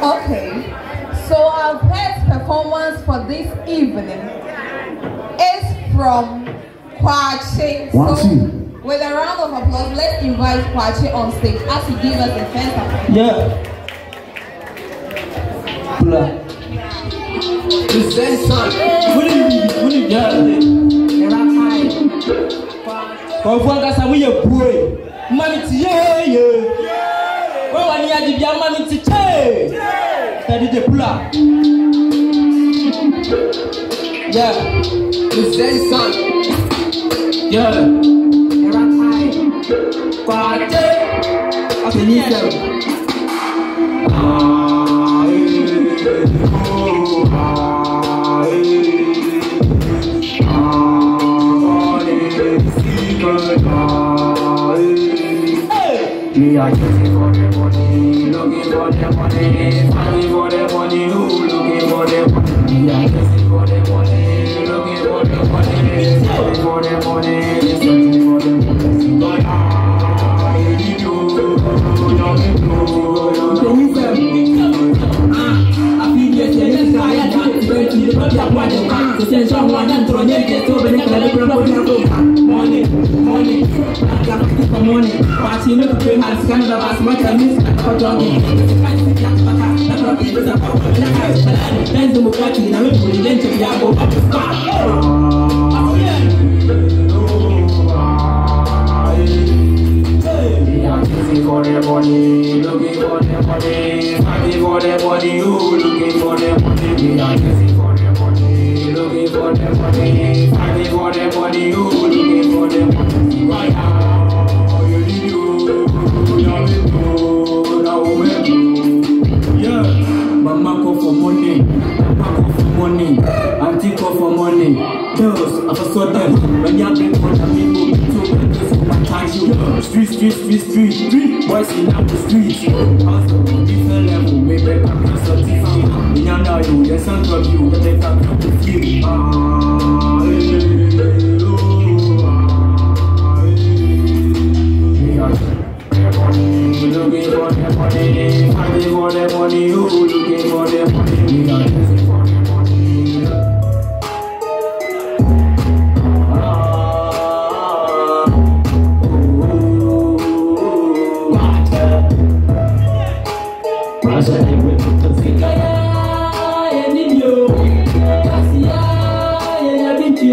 Okay, so our first performance for this evening is from Kwache. So, with a round of applause, let's invite Kwache on stage as he gives us the first performance. Yeah. Wouldn't wouldn't yeah. Kọ̀ọ̀fù ankasa mu yẹ bue. Mami ti yéye we wani adi bi ama ni ti tse tadi de pula. Yeah, it's Zen. Yeah. Pate, a ti ni Me are looking for the money, looking for the money, fighting for the money, looking for the money? Me are looking for the money, looking for the money, fighting for the money, Me are looking for the money, Scandal about some money. looking for the money, you, street, street, street, street, street, boys in up the street. Hustle, different level, maybe I'm not so different. In your now, you, some of you, they can't come to feel. Ah,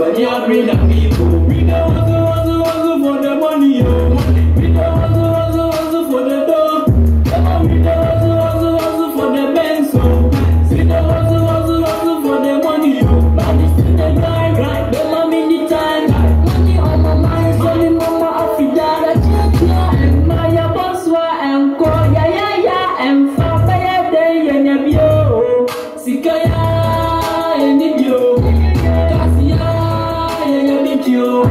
When you bring the people, we don't hustle, hustle, bio.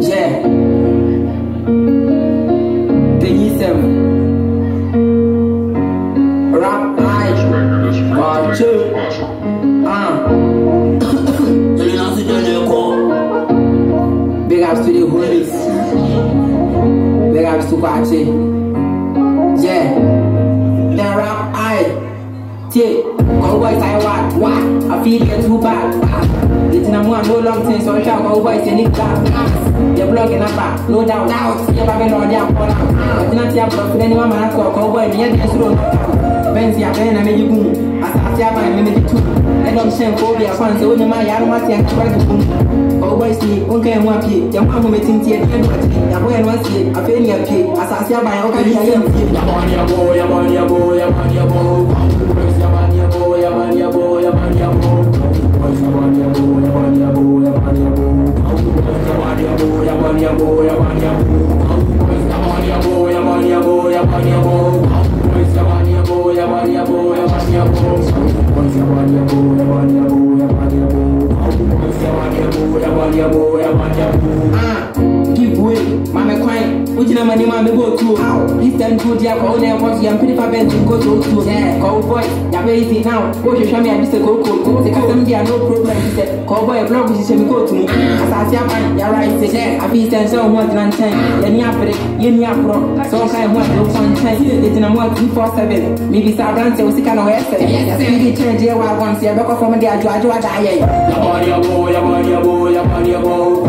Yeah. Rap. Ah. Big ups to the homies. Big ups to Pachi. Take, all boys I want, what? I feel get too bad. Ah. It's number one, no long thing, so shout all boys, you need that. You're blocking a back, low down, out. You're back on your corner. up. You're ah, not your bluff, then you want my talk, all boy, you're just slow. Benz, I'm a you. I saw your man, I'm a you too. I don't shame phobia, fans, oh, the you man, I don't want to try to boom. All boys, you won't get one pay. Your mom will be thinking, you're not a pay. Your boy, and once you, I feel your pay. I saw your man, I'll get your pay. Your money, your boy, your money, your boy, your money, your boy. Ah, Keep way, mama kwan. Ujina mani mami go to This time good ya kwa une wasi ya mpili pa benji go to to Cowboy, ya be easy now. Go to show me and this go go Se kasa mdi ya no problem. He said, cowboy blog is shemi go to Asasi ya man, ya right se Afi isen so mwa dinan ten Ya ni apre, ye ni apro So kai mwa do fan ten Ye jina mwa 247 Mi bisa brand se usika no ese Ya sigi change ye wa wansi Ya beko from di aju aju wa da ye Ya body ya bo, ya body ya bo, ya body ya bo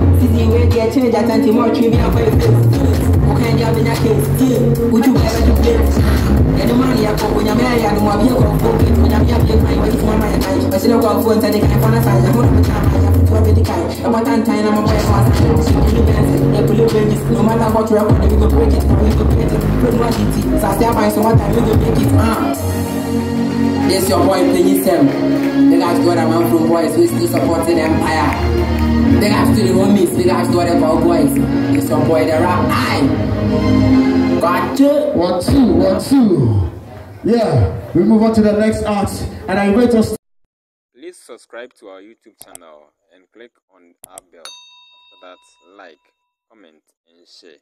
Sisi we get change at anti more tree, me a fight face. Okay, yeah, me a case. Would you ever do this? Yeah, the money I put when you're married, I don't want to be a go for it. When you're married, my wife, my man, I. But she don't go for it, I can't find a sign. I'm gonna time, I have to have the kind. I'm a time, I'm a boy, I'm a yeah, pull your babies. No matter what record, we go break it, we go break it. Put one GT, so I stay by so what time we go break it, ah. This your boy playing Sam. Big ups to the man from boys who still supporting Empire. Big ups to the homies, big ups to the Power Boys. This your boy the rap eye. Gotcha. One, two, one, two. Yeah, we move on to the next art, and I invite us. Please subscribe to our YouTube channel and click on our bell. After that, like, comment, and share.